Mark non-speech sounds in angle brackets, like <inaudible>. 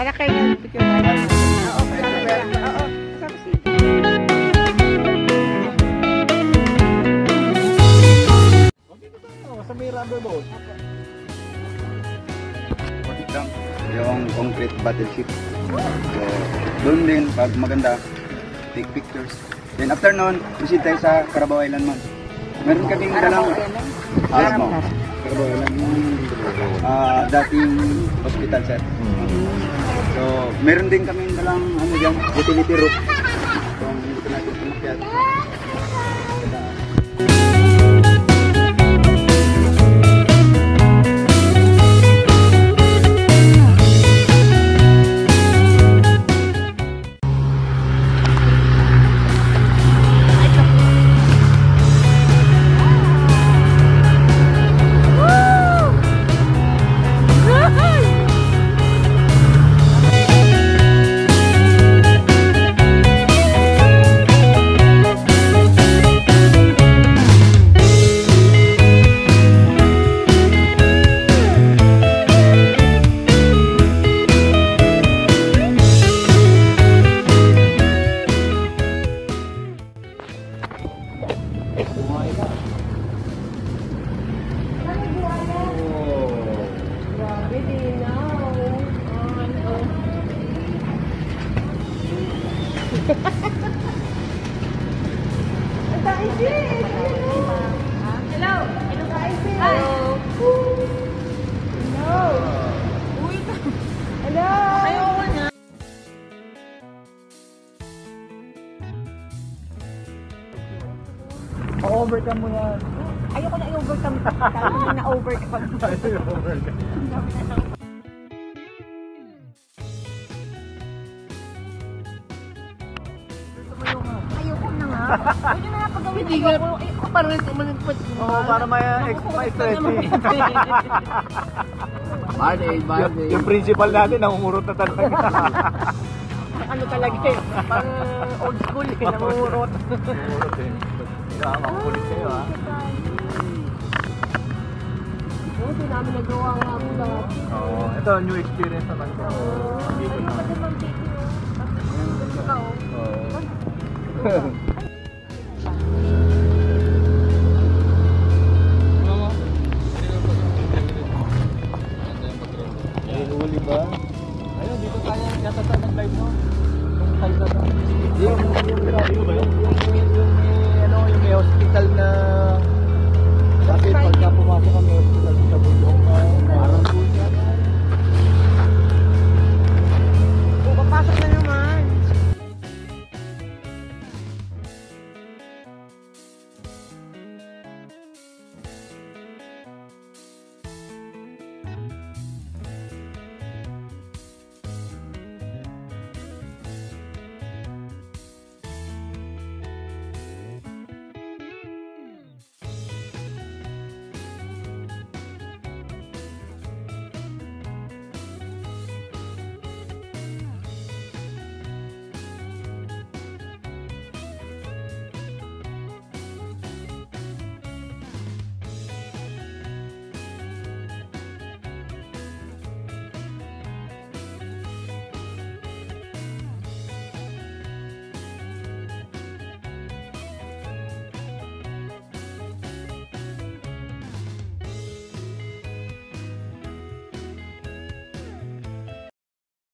Tara kayo picture tayo. Oo, oo. Kasama si Sa may rubber boat. yung concrete battleship. So, doon din, pag maganda, take pictures. Then after nun, visit tayo sa Carabao Island man. Meron kaming dalang Asmo. Carabao Island yung ah, dating hospital sir. So, meron din kaming dalang ano dyan, utility roof. Kung hindi ko natin. O-overcome mo yan. Ayoko na i-overcome ka. Kaya ko na overcome. <laughs> Ayoko na nga. <laughs> Hindi ka. Parang ito malagpot. Oo, para may ma-stretching. Body, yung, yung principal natin, nangungurot na talaga. Ano talaga eh. Pang old school eh. Namumurot. Nangungurot eh. Kaya makukulit kayo ha. Oo, di namin nagawa ako lahat. Oo, ito new experience naman ko. Dito na. Pati mang video. Gusto ka oh. Oo. <laughs> huli ba? Ayun, dito tayo yata tayo nag-live no? Yung tayo sa Yung, yung, yung, yung, ano, yung may hospital na Bakit pagka pumasok kami hospital